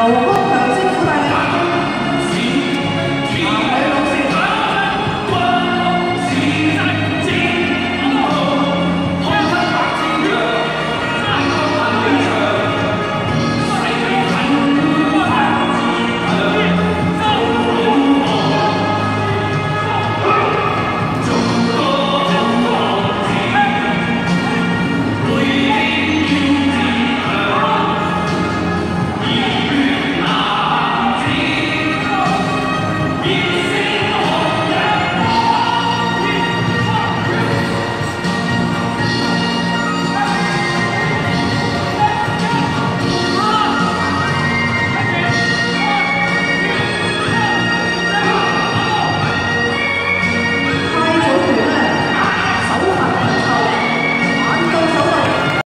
Oh.